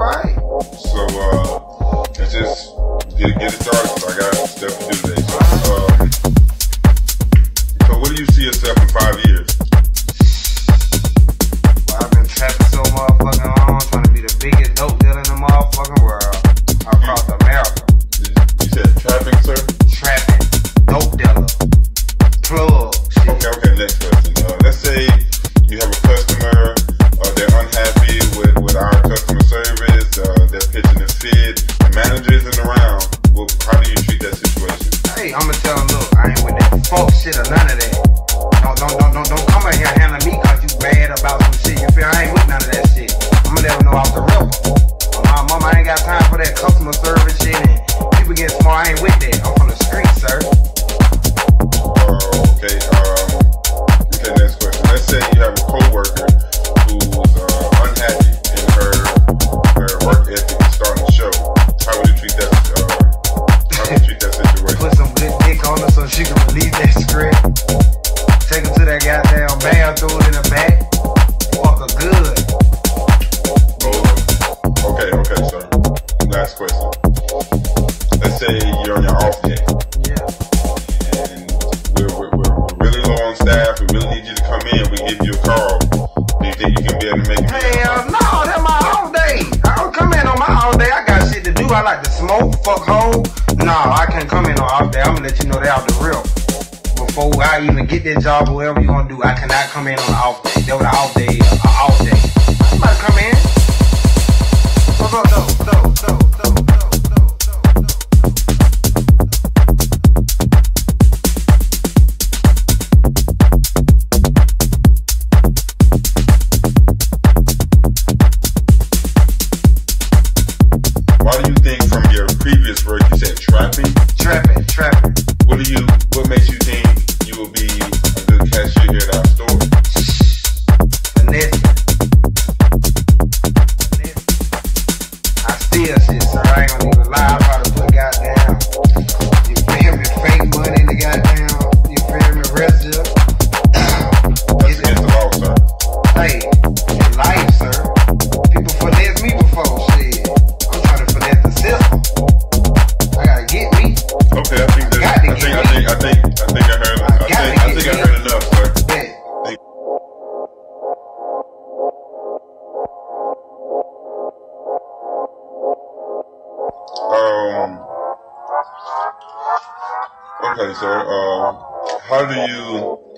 Right. So uh, let's just get get it started. I got stuff to do today. So, um, so what do you see yourself in five years? Say you have a coworker who's uh, unhappy in her her work ethic is starting to show. How would you treat that? Uh, how would you treat that situation? Put some good dick on her so she can release that script. Take her to that goddamn bathroom in the back. Fuck her good. Oh, okay, okay, sir. Last question. Let's say you're on your off day Yeah. and we're, we're, we're, we're really low on staff. We really give you a call. Do you think you can be able to make it? Hell no, that's my off day. I don't come in on my off day. I got shit to do. I like to smoke, fuck hoe. No, I can't come in on off day. I'm gonna let you know they out the real. Before I even get that job or whatever you gonna do, I cannot come in on off day. That was an off day, an off day. Somebody come in. What's up, though, though, though, though, though, trapping? Trapping, Okay, sir. Um. How do you?